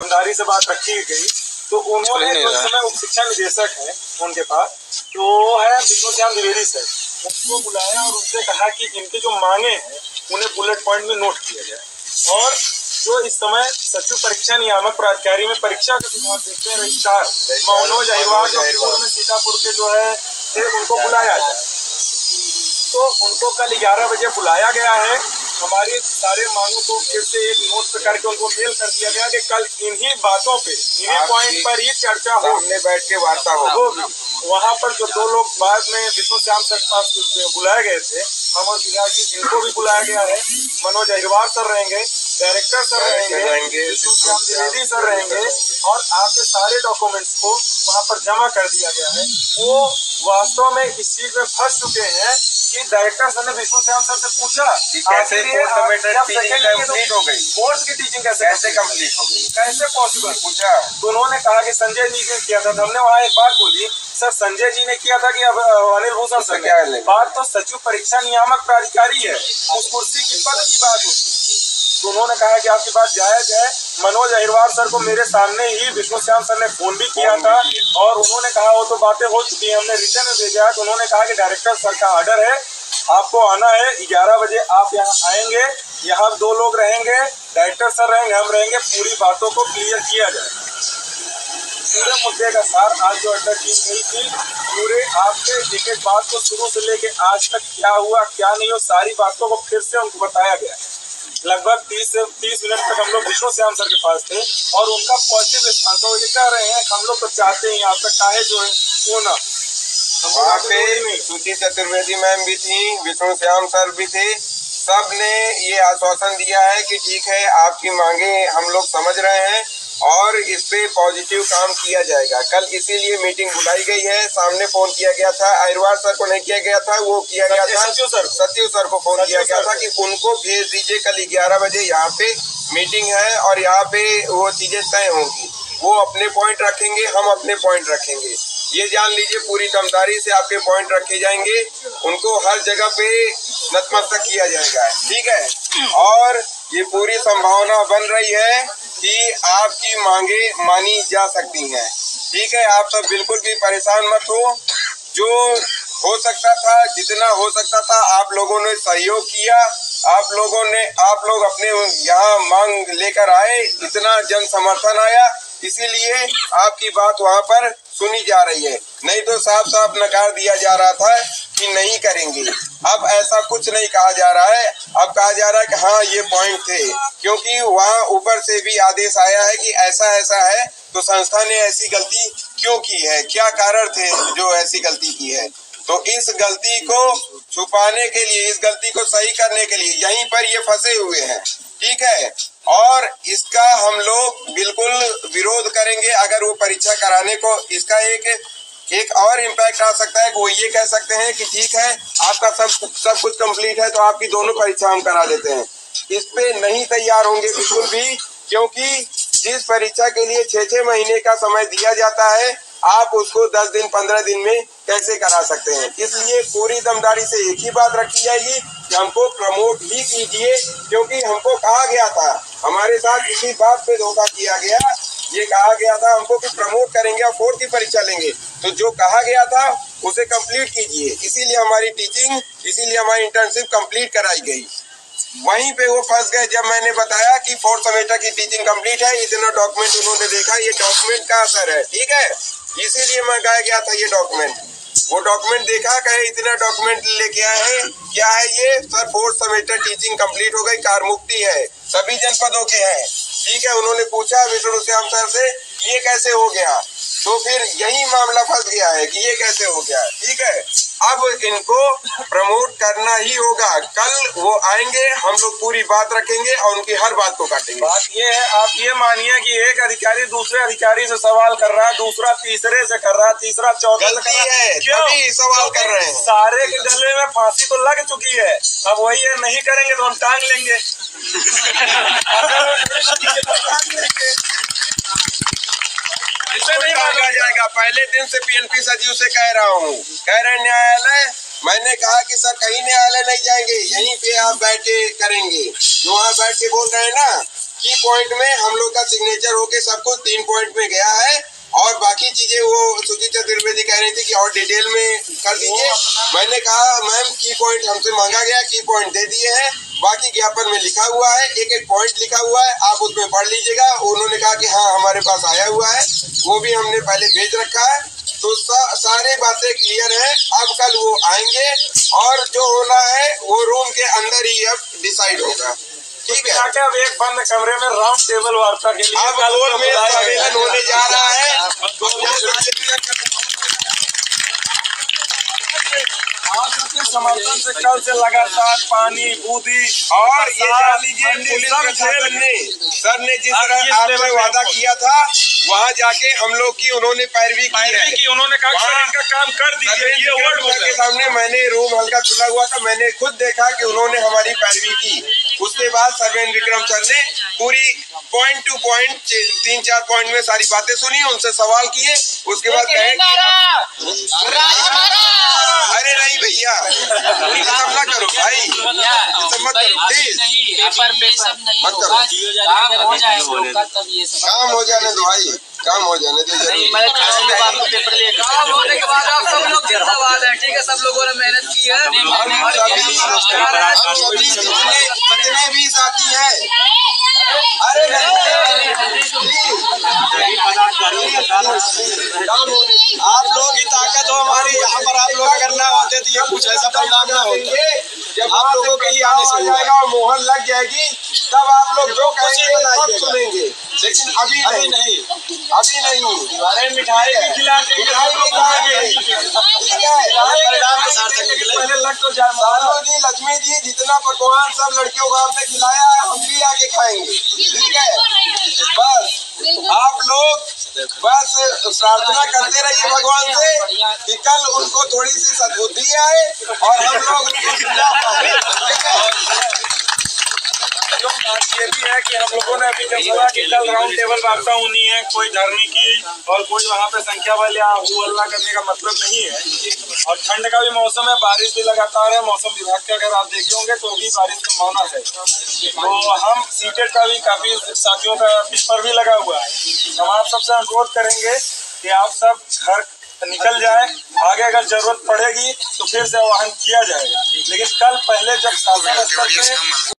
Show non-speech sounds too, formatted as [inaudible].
ईमानदारी से बात रखी गई तो उन्होंने इस समय उप शिक्षा निदेशक है उनके पास तो है विष्णु श्याम द्विवेदी सर उनको बुलाया और उनसे कहा कि इनके जो मांगे हैं उन्हें बुलेट पॉइंट में नोट किया जाए। और जो इस समय सचिव परीक्षा नियामक प्राधिकारी में परीक्षा का विभाग देखते हैं रजिस्ट्रार मनोज अहिरवार जो पूर्व में सीतापुर के जो है थे, उनको बुलाया जाए। तो उनको कल ग्यारह बजे बुलाया गया है हमारी सारे मांगों को फिर से एक नोट पे करके उनको मेल कर दिया गया कि कल इन्हीं बातों पे इन्हीं पॉइंट पर ही चर्चा हो। सामने बैठ के वार्ता होगी वहाँ पर जो दो लोग बाद में विष्णु श्याम सर पास बुलाए गए थे हम और बिहार जी इनको भी बुलाया गया है मनोज अहिरवार सर रहेंगे डायरेक्टर सर रहेंगे रहेंगे, विष्णु श्याम द्विवेदी सर रहेंगे और आपके सारे डॉक्यूमेंट्स को वहाँ पर जमा कर दिया गया है। वो वास्तव में इस चीज़ में फंस चुके हैं कि डायरेक्टर सर ने विष्णु श्याम सर से पूछा कि कैसे कंप्लीट हो गई? कोर्स की टीचिंग कैसे कैसे कंप्लीट हो गई? कैसे पॉसिबल पूछा। तो उन्होंने कहा कि संजय जी ने किया था तो हमने वहाँ एक बात बोली सर संजय जी ने किया था कि अब अनिल भूषण सर क्या बात तो सचिव परीक्षा नियामक प्राधिकारी है उस कुर्सी की पद की बात होती तो उन्होंने कहा कि आपकी बात जायज़ है। मनोज अहिरवार सर को मेरे सामने ही विष्णु श्याम सर ने फ़ोन भी किया था और उन्होंने कहा, वो तो बातें हो चुकी हैं, हमने रिटर्न में भेजा है। तो उन्होंने कहा कि डायरेक्टर सर का ऑर्डर है। आपको आना है, ग्यारह बजे आप यहाँ आएँगे। यहाँ दो लोग रहेंगे डायरेक्टर सर रहेंगे, हम रहेंगे। पूरी बातों को क्लियर किया जाए। पूरे मुद्दे का सार आज जो अड्डा टीम गई थी, पूरे आपके एक बात को शुरू से लेके आज तक क्या हुआ, क्या नहीं हो सारी बातों को फिर से उनको बताया गया लगभग तीस से तीस मिनट तक हम लोग विष्णु श्याम सर के पास थे और उनका पॉजिटिव रिस्पॉन्स वो ये कह रहे हैं हम लोग तो चाहते हैं यहाँ पर काहे जो है वो ना? वहाँ पे। सुची चतुर्वेदी मैम भी थी विष्णु श्याम सर भी थे। सबने ये आश्वासन दिया है कि ठीक है आपकी मांगे हम लोग समझ रहे हैं। और इस पे पॉजिटिव काम किया जाएगा। कल इसीलिए मीटिंग बुलाई गई है। सामने फ़ोन किया गया था। अहिरवार सर को नहीं किया गया था। वो किया गया था। सचिव सर। सचिव सर को फ़ोन किया गया था को। कि उनको भेज दीजिए। कल ग्यारह बजे यहाँ पे मीटिंग है और यहाँ पे वो चीज़ें तय होंगी। वो अपने पॉइंट रखेंगे। हम अपने पॉइंट रखेंगे। ये जान लीजिए पूरी दमदारी से आपके पॉइंट रखे जाएँगे। उनको हर जगह पे नतमस्तक किया जाएगा। ठीक है? और ये पूरी संभावना बन रही है। कि आपकी मांगे मानी जा सकती हैं। ठीक है, आप सब बिल्कुल भी परेशान मत हो। जो हो सकता था, जितना हो सकता था, आप लोगों ने सहयोग किया। आप लोगों ने, आप लोग अपने यहाँ मांग लेकर आए, इतना जन समर्थन आया। इसीलिए आपकी बात वहाँ पर सुनी जा रही है। नहीं तो साफ़ साफ़ नकार दिया जा रहा था। कि नहीं करेंगे। अब ऐसा कुछ नहीं कहा जा रहा है। अब कहा जा रहा है कि हाँ ये पॉइंट थे। क्योंकि वहाँ ऊपर से भी आदेश आया है कि ऐसा ऐसा है तो संस्था ने ऐसी गलती क्यों की है? क्या कारण थे जो ऐसी गलती की है? तो इस गलती को छुपाने के लिए, इस गलती को सही करने के लिए यहीं पर ये फंसे हुए हैं। ठीक है? और इसका हम लोग बिल्कुल विरोध करेंगे। अगर वो परीक्षा कराने को, इसका एक एक और इम्पैक्ट आ सकता है वो ये कह सकते हैं कि ठीक है, आपका सब सब कुछ कंप्लीट है तो आपकी दोनों परीक्षा हम करा देते हैं। इस पे नहीं तैयार होंगे बिल्कुल भी, क्योंकि जिस परीक्षा के लिए छह छह महीने का समय दिया जाता है, आप उसको दस दिन, पंद्रह दिन में कैसे करा सकते हैं? इसलिए पूरी दमदारी से एक ही बात रखी जाएगी कि हमको प्रमोट ही कीजिए, क्योंकि हमको कहा गया था, हमारे साथ इसी बात पे धोखा किया गया। ये कहा गया था, हमको कि प्रमोट करेंगे और फोर्थ की परीक्षा लेंगे। तो जो कहा गया था, उसे कंप्लीट कीजिए। इसीलिए हमारी टीचिंग इसीलिए हमारी इंटर्नशिप कंप्लीट कराई गई। वहीं पे वो फंस गए जब मैंने बताया कि फोर्थ सेमेस्टर की टीचिंग कंप्लीट है। इतना डॉक्यूमेंट उन्होंने देखा, ये डॉक्यूमेंट का असर है, ठीक है? इसीलिए मंगाया गया था ये डॉक्यूमेंट वो डॉक्यूमेंट देखा, कहे, इतना डॉक्यूमेंट लेके आए हैं। क्या है ये? Sir fourth semester teaching complete हो गई, कार मुक्ति है। सभी जनपदों के हैं, ठीक है? उन्होंने पूछा विष्णु श्याम सर से, ये कैसे हो गया? तो फिर यही मामला फंस गया है कि ये कैसे हो गया ठीक है? अब इनको प्रमोट करना ही होगा। कल वो आएँगे हम लोग पूरी बात रखेंगे और उनकी हर बात को काटेंगे। बात ये है आप ये मानिए कि एक अधिकारी दूसरे अधिकारी से सवाल कर रहा है दूसरा तीसरे से कर रहा है तीसरा चौथा से कर रहा। है, क्यों? सवाल कर रहे हैं। सारे के गले में फांसी तो लग चुकी है। अब वही है नहीं करेंगे तो हम टांग लेंगे। [laughs] [laughs] इसे नहीं मांगा जाएगा। पहले दिन से पीएनपी सचिव से कह रहा हूँ। कह रहे न्यायालय मैंने कहा कि सर कहीं न्यायालय नहीं जाएँगे यहीं पे आप बैठे करेंगे। जो वहाँ बैठ के बोल रहे हैं ना की पॉइंट में हम लोग का सिग्नेचर होके सब कुछ तीन पॉइंट में गया है और बाकी चीज़ें वो सुजीत चतुर्वेदी कह रही थी कि और डिटेल में कर दीजिए। मैंने कहा मैम की पॉइंट हमसे मांगा गया की पॉइंट दे दिए हैं। बाकी ज्ञापन में लिखा हुआ है एक एक पॉइंट लिखा हुआ है आप उसमें पढ़ लीजिएगा। उन्होंने कहा कि हाँ हमारे पास आया हुआ है वो भी हमने पहले भेज रखा है। तो सा, सारे बातें क्लियर है। अब कल वो आएँगे और जो होना है वो रूम के अंदर ही अब डिसाइड होगा। ठीक है? अब एक बंद कमरे में राउंड टेबल वार्ता के लिए अब गोल में सम्मेलन होने जा रहा है तो आप सबके समर्थन से कल से लगातार पानी बूंदी और ये जान लीजिए पुलिस प्रशासन ने सर ने जिस तरह आपसे वादा किया था वहाँ जाके हम लोग की उन्होंने पैरवी की है। की उन्होंने कहा वहाँ इनका काम कर दीजिए ये वर्ड के सामने मैंने रूम हल्का खुला हुआ था मैंने खुद देखा कि उन्होंने हमारी पैरवी की। उसके बाद सर्वेन विक्रम सर ने पूरी पॉइंट टू पॉइंट तीन चार पॉइंट में सारी बातें सुनी उनसे सवाल किए उसके बाद कहे अरे नहीं भैया सब ना करो भाई मत करो प्लीज़ मत करो। हो काम हो जाने दो भाई काम हो जाने दो ज़रूर मैं खाने के बाद पेपर लेकर काम होने के बाद आप सब लोग जिंदाबाद हैं ठीक है सब लोगों ने मेहनत की है जितने भी साथी हैं अरे आप लोग की ताकत हो हमारी यहाँ पर आप लोग करना होते तो ये कुछ ऐसा परिणाम ना होता जब आप लोगों के ही आने से जाएगा और मोहर लग जाएगी तब आप लोग जो कहेंगे सब सुनेंगे लेकिन अभी नहीं अभी नहीं अरे मिठाई भी खिला के मिठाई लक्ष्मी जी जितना पकवान सब लड़कियों को आपने खिलाया है हम भी आके खाएँगे ठीक है बस आप लोग बस प्रार्थना करते रहिए भगवान से कि कल उनको थोड़ी सी सद्बुद्धि आए और हम लोग उनको सुना पाए ठीक है ये भी है कि हम लोगों ने अभी जब बोला कि कल राउंड टेबल वार्ता होनी है कोई धरने की और कोई वहाँ पे संख्या बल या हल्ला करने का मतलब नहीं है और ठंड का भी मौसम है बारिश भी लगातार है मौसम विभाग के अगर आप देखे होंगे तो भी बारिश की संभावना है तो हम सीटेट का भी काफ़ी साथियों का पेपर भी लगा हुआ है हम आप सबसे अनुरोध करेंगे कि आप सब घर निकल जाए आगे अगर ज़रूरत पड़ेगी तो फिर से आह्वान किया जाएगा। लेकिन कल पहले जब शासन स्तर